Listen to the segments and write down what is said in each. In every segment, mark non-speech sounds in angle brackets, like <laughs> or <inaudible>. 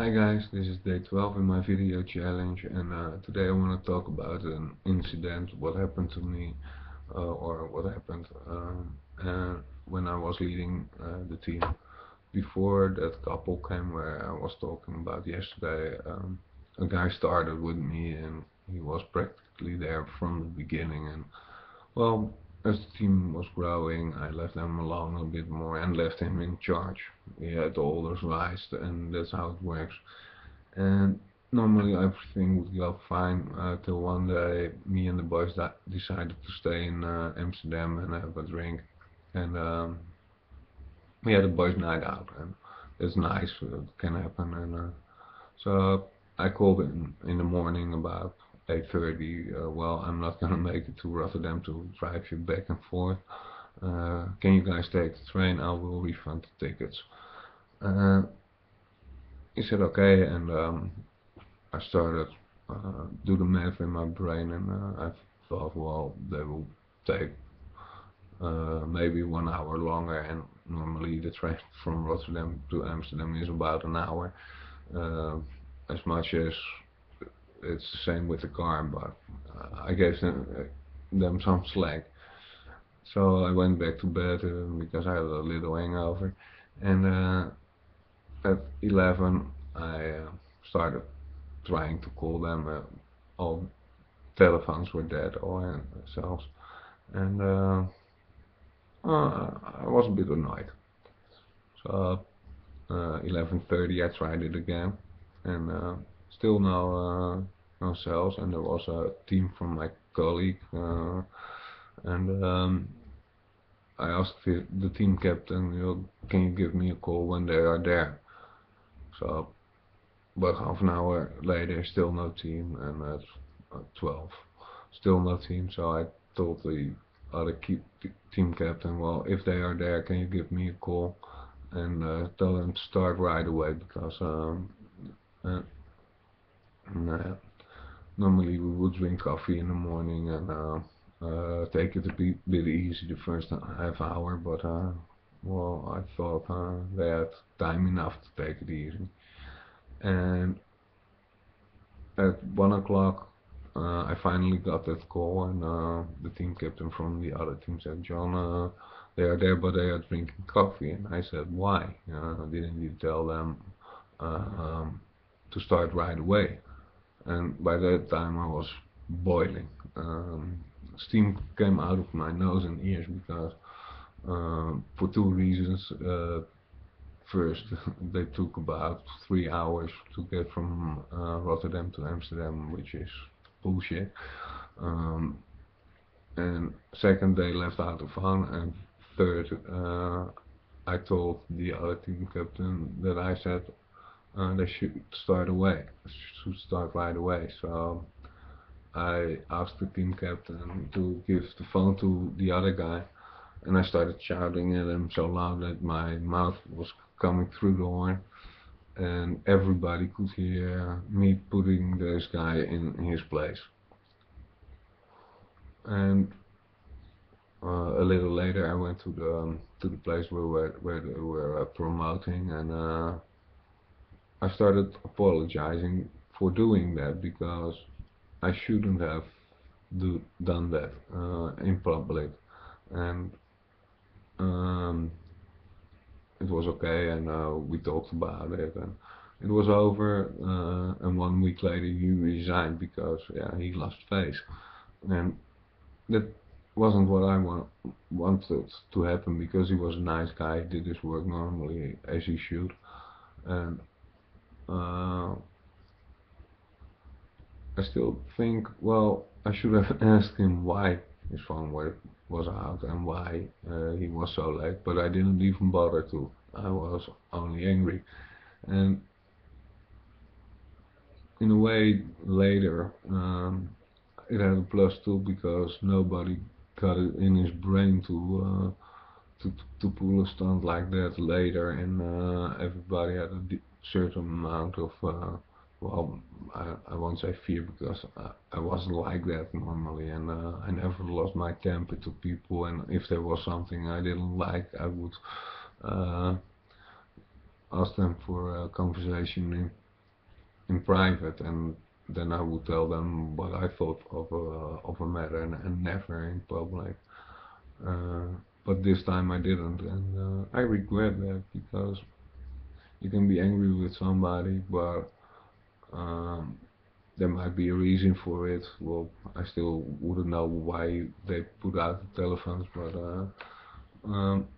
Hi guys, this is day 12 in my video challenge and uh, today I want to talk about an incident, what happened to me uh, or what happened um, uh, when I was leading uh, the team. Before that couple came where I was talking about yesterday, um, a guy started with me and he was practically there from the beginning and well as the team was growing, I left them alone a bit more and left him in charge. He had all those rights, and that's how it works. And normally everything would go fine uh, till one day me and the boys decided to stay in uh, Amsterdam and have a drink. And um, we had a boys' night out, and it's nice, it can happen. And uh, so I called him in the morning about 8.30, uh, well, I'm not going <laughs> to make it to Rotterdam to drive you back and forth. Uh, can you guys take the train? I will refund the tickets. Uh, he said okay, and um, I started uh, do the math in my brain, and uh, I thought, well, they will take uh, maybe one hour longer, and normally the train <laughs> from Rotterdam to Amsterdam is about an hour. Uh, as much as it's the same with the car, but uh, I gave them, uh, them some slack. So I went back to bed uh, because I had a little hangover. And uh, at 11 I uh, started trying to call them. Uh, all telephones were dead, or cells. And I was a bit annoyed. So 11.30 I tried it again. And still no uh, no sales and there was a team from my colleague and um, I asked the team captain. You know, can you give me a call when they are there? So but half an hour later still no team. And at uh, 12 still no team. So I told the other keep, team captain well if they are there can you give me a call? And uh, tell them to start right away because um, uh, normally we would drink coffee in the morning and uh, uh, take it a bit, bit easy the first half hour, but uh, well, I thought uh, they had time enough to take it easy. And at one o'clock, uh, I finally got that call, and uh, the team captain from the other team said, "John, uh, they are there, but they are drinking coffee." And I said, "Why? didn't you tell them um, to start right away?" And by that time I was boiling. Um, steam came out of my nose and ears because uh, for two reasons. Uh, first, <laughs> they took about three hours to get from uh, Rotterdam to Amsterdam, which is bullshit. Um, and second, they left out of fun. and third, uh, I told the other team captain that I said uh, they should start away. Should start right away. So I asked the team captain to give the phone to the other guy and I started shouting at him so loud that my mouth was coming through the horn and everybody could hear me putting this guy in his place. And uh, a little later I went to the um, to the place where where they were uh, promoting and uh, I started apologizing for doing that because I shouldn't have do, done that uh, in public. And um, it was okay and uh, we talked about it and it was over uh, and one week later he resigned because yeah he lost face. And that wasn't what I want, wanted to happen because he was a nice guy did his work normally as he should. And uh, I still think, well, I should have <laughs> asked him why his phone was out and why uh, he was so late, but I didn't even bother to. I was only angry. And in a way, later, um, it had a plus too because nobody got it in his brain to uh, to to pull a stunt like that later, and uh, everybody had a certain amount of uh, well I, I won't say fear because I, I wasn't like that normally and uh, I never lost my temper to people and if there was something I didn't like I would uh, ask them for a conversation in in private and then I would tell them what I thought of a, of a matter and, and never in public. Uh, but this time I didn't and uh, I regret that because you can be angry with somebody but um, there might be a reason for it. Well, I still wouldn't know why they put out the telephones, but uh, um,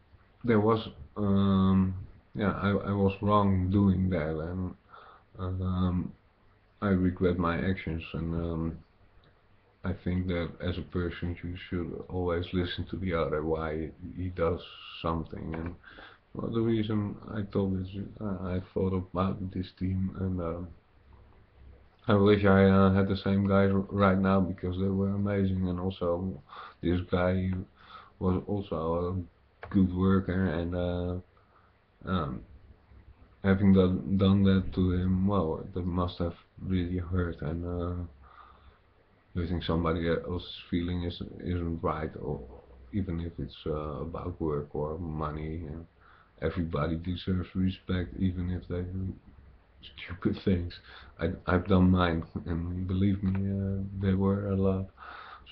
there was, um, yeah, I, I was wrong doing that, and um, I regret my actions, and um, I think that as a person you should always listen to the other why he does something, and well, the reason I told this, uh, I thought about this team, and. Uh, I wish I uh, had the same guys right now because they were amazing and also this guy was also a good worker and uh, um, having done, done that to him, well, that must have really hurt and uh, letting somebody else's feeling is, isn't right or even if it's uh, about work or money everybody deserves respect even if they do stupid things. I, I've done mine, and believe me, uh, they were a lot.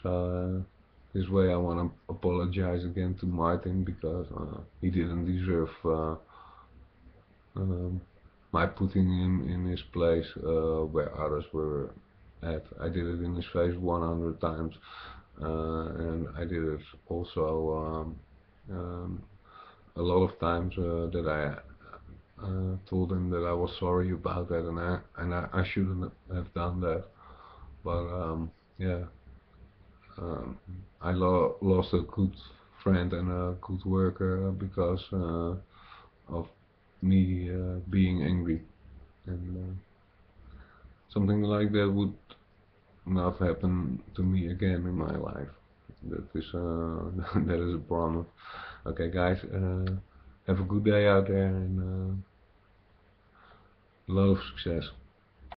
So uh, this way I want to apologize again to Martin because uh, he didn't deserve uh, um, my putting him in his place uh, where others were at. I did it in his face 100 times, uh, and I did it also um, um, a lot of times that I uh, told him that I was sorry about that and I and I, I shouldn't have done that. But um, yeah um, I lo lost a good friend and a good worker because uh, of me uh, being angry. And uh, something like that would not happen to me again in my life. That is uh, <laughs> that is a promise okay guys uh, have a good day out there and a lot of success.